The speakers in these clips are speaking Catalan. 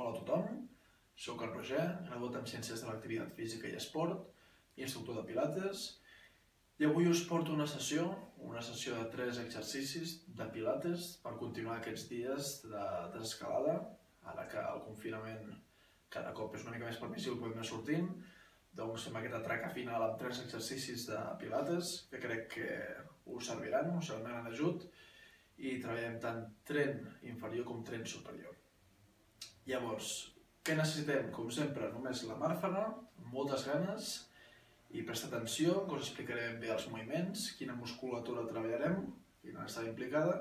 Hola a tothom, sóc el Roger, graduat en Ciències de l'Activitat Física i Esport, instructor de Pilates, i avui us porto una sessió, una sessió de tres exercicis de Pilates per continuar aquests dies de desescalada, ara que el confinament cada cop és una mica més permissiu, podem anar sortint, doncs fem aquesta traca final amb tres exercicis de Pilates que crec que us serviran, us seran de gran ajut, i treballem tant tren inferior com tren superior. Llavors, què necessitem? Com sempre, només la màrfaga, moltes ganes i presta atenció, que us explicaré bé els moviments, quina musculatura treballarem, quina està implicada,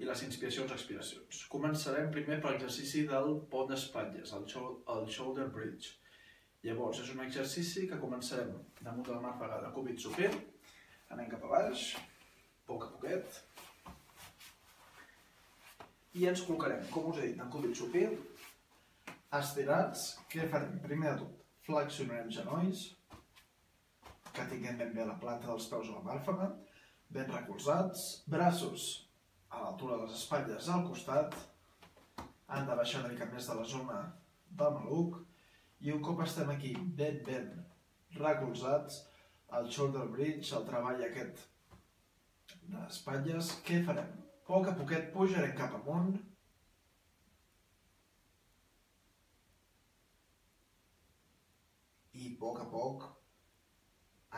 i les inspiracions i expiracions. Començarem primer per l'exercici del pont d'espatlles, el, el shoulder bridge. Llavors, és un exercici que començarem damunt de la màrfaga de cúbit supir, anem cap a baix, poc a poquet, i ens col·locarem, com us he dit, en cúbit supir, estirats, què farem? Primer de tot, flexionarem genolls, que tinguem ben bé la planta dels peus a la màrfaga, ben recolzats, braços a l'altura de les espatlles al costat, han de baixar una mica més de la zona del maluc, i un cop estem aquí ben, ben recolzats, el shoulder bridge, el treball aquest d'espatlles, què farem? A poc a poquet pujarem cap amunt, i a poc a poc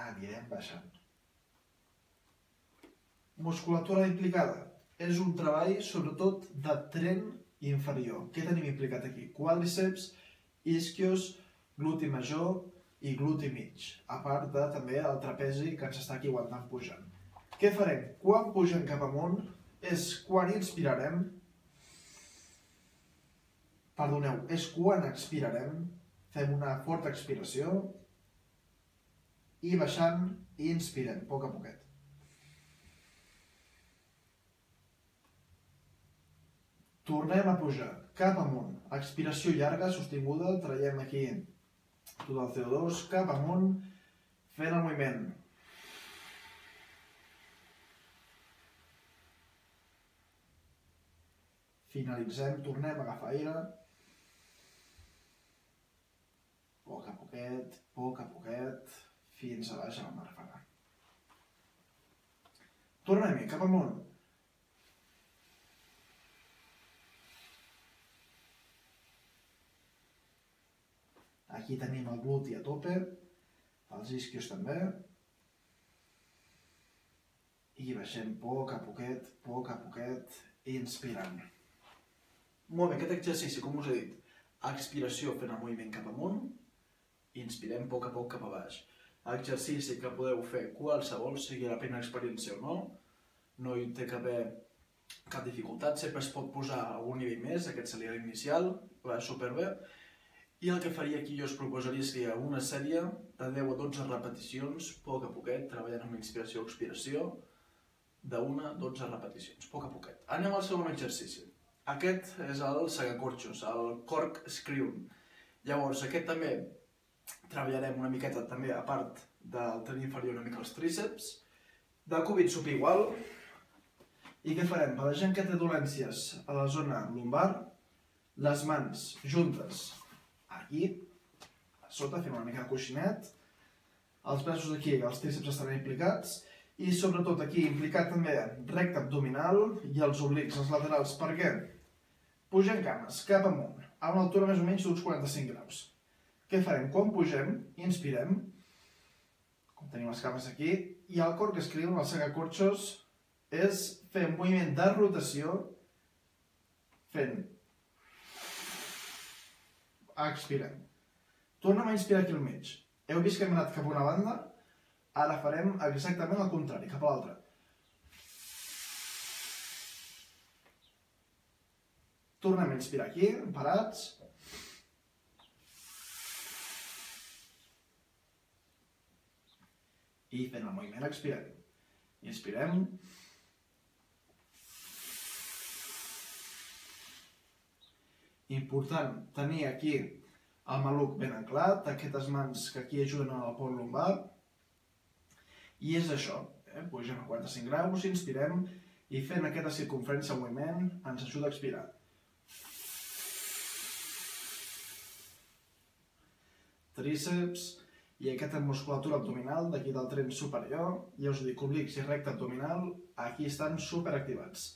anirem baixant. Musculatura implicada. És un treball, sobretot, de tren inferior. Què tenim implicat aquí? Quadríceps, isquios, gluti major i gluti mig. A part de, també, el trapezi que ens està aquí aguantant pujant. Què farem? Quan pugem cap amunt és quan inspirarem, perdoneu, és quan expirarem Fem una forta expiració i baixant i inspirem, a poc a poquet. Tornem a pujar, cap amunt. Expiració llarga, sostinguda, traiem aquí tot el CO2, cap amunt, fent el moviment. Finalitzem, tornem a agafar aire, poc a poquet, poc a poquet, fins a baix a la màrfaga. Tornem-hi, cap amunt. Aquí tenim el gluti a tope, els isquios també. I baixem poc a poquet, poc a poquet, inspirant. Molt bé, aquest exercici, com us he dit, expiració fent el moviment cap amunt, inspirem a poc a poc cap a baix. Exercici que podeu fer qualsevol, sigui la primera experiència o no, no hi té que haver cap dificultat, sempre es pot posar algun nivell més, aquest seria l'inicial, va superbé, i el que faria aquí jo us proposaria seria una sèrie de 10 a 12 repeticions, poc a poquet, treballant amb inspiració o expiració, de 1 a 12 repeticions, poc a poquet. Anem al segon exercici. Aquest és el segacorxos, el cork screw. Llavors, aquest també treballarem una miqueta també a part del tren inferior una mica els tríceps, del cúbit supí igual, i què farem? Per la gent que té dolències a la zona lumbar, les mans juntes aquí, a sota, fem una mica de coixinet, els braços aquí, els tríceps estaran implicats, i sobretot aquí implicat també recte abdominal i els oblics, els laterals. Per què? Pugem cames cap amunt, a una altura més o menys d'uns 45 graus. Què farem? Quan pugem, inspirem, com tenim les cames aquí, i el cor que escriu, el segacorxos, és fer un moviment de rotació fent expirem. Tornem a inspirar aquí al mig. Heu vist que hem anat cap a una banda? Ara farem exactament el contrari, cap a l'altra. Tornem a inspirar aquí, parats. I fent el moviment expirem. Inspirem. Important tenir aquí el maluc ben anclat, aquestes mans que aquí ajuden al pont lumbar. I és això, eh? pugem a 45 graus, inspirem i fent aquesta circunferència al moviment ens ajuda a expirar. tríceps i aquesta musculatura abdominal d'aquí del tren superior. Ja us dic, oblics i recte abdominal, aquí estan superactivats.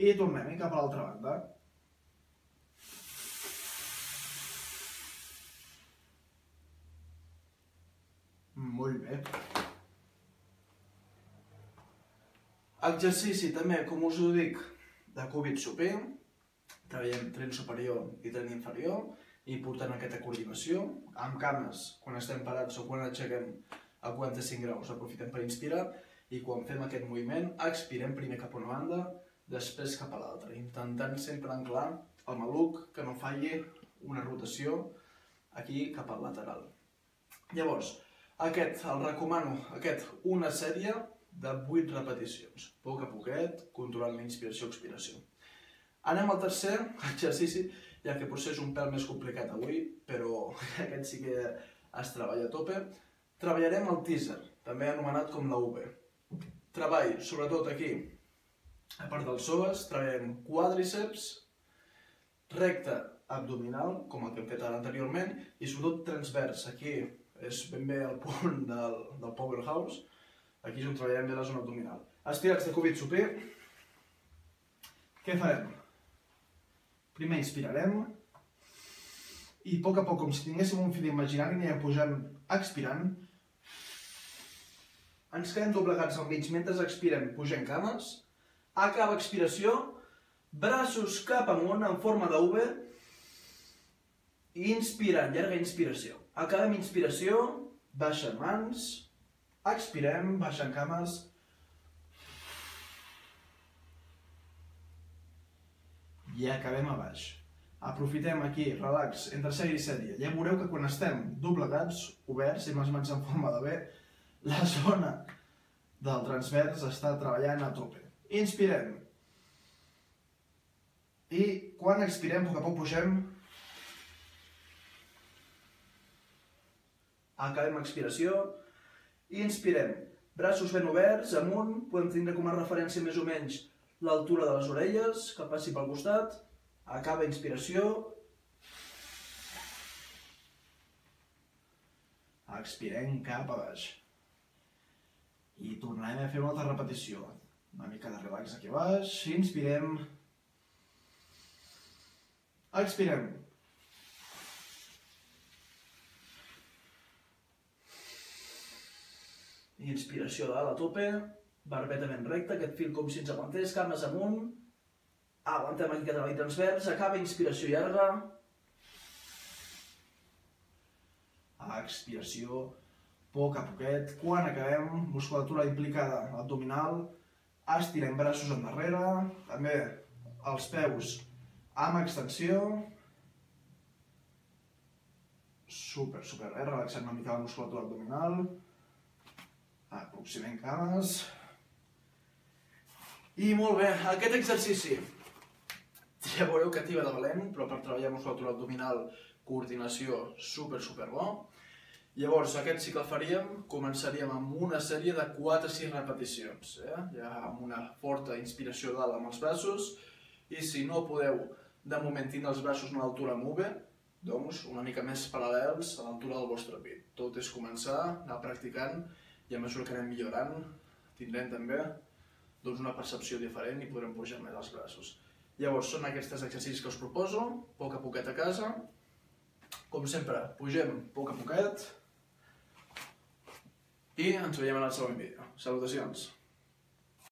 I tornem cap a l'altra banda. Molt bé. Exercici també, com us ho dic, de cúbit supé. Treballem tren superior i tren inferior, important aquesta coordinació. Amb cames, quan estem parats o quan aixequem a 45 graus, aprofitem per inspirar i quan fem aquest moviment expirem primer cap a una banda, després cap a l'altra, intentant sempre anclar el maluc que no falli una rotació aquí cap al lateral. Llavors, aquest, el recomano, aquest, una sèrie de 8 repeticions, poc a poquet, controlant la inspiració-expiració. Anem al tercer exercici, ja que potser és un pèl més complicat avui, però aquest sí que es treballa a tope. Treballarem el teaser, també anomenat com la V. Treball, sobretot aquí, a part dels psoas, treballem quàdriceps, recte abdominal, com el que hem fet ara anteriorment, i sobretot transvers, aquí és ben bé el punt del, del powerhouse. Aquí és on treballem bé la zona abdominal. Estirats de cúbit supé. Què farem? Primer inspirarem i a poc a poc, com si tinguéssim un fil imaginari, anirem pujant expirant. Ens quedem doblegats al mig mentre expirem, pugem cames. Acaba expiració, braços cap amunt en forma de V. Inspirant, llarga inspiració. Acabem inspiració, baixen mans, expirem, baixen cames. I acabem a baix. Aprofitem aquí, relax, entre sèrie i sèrie. Ja veureu que quan estem doblegats, oberts i amb les mans en forma de B, la zona del transvers està treballant a tope. Inspirem. I quan expirem, a poc a poc pugem Acabem expiració. Inspirem. Braços ben oberts, amunt. Podem tindre com a referència més o menys l'altura de les orelles, que passi pel costat. Acaba inspiració. Expirem cap a baix. I tornarem a fer una altra repetició. Una mica de relax aquí baix. Inspirem. Expirem. Inspiració de la tope, barbeta ben recta, aquest fil com si ens aguantés, cames amunt, aguantem aquí aquest treball transvers, acaba inspiració llarga, expiració, poc a poquet, quan acabem, musculatura implicada abdominal, estirem braços endarrere, també els peus amb extensió, super, super, eh? relaxem una mica la musculatura abdominal, Aproximem cames. I molt bé, aquest exercici ja veureu que activa de valent, però per treballar musculatura abdominal, coordinació, super, super bo. Llavors, aquest sí que el faríem, començaríem amb una sèrie de 4 o 6 repeticions, eh? ja amb una forta inspiració dalt amb els braços, i si no podeu de moment tindre els braços a l'altura move, doncs una mica més paral·lels a l'altura del vostre pit. Tot és començar, anar practicant, i a mesura que anem millorant tindrem també doncs, una percepció diferent i podrem pujar més els braços. Llavors, són aquests exercicis que us proposo, poc a poquet a casa. Com sempre, pugem poc a poquet i ens veiem en el següent vídeo. Salutacions!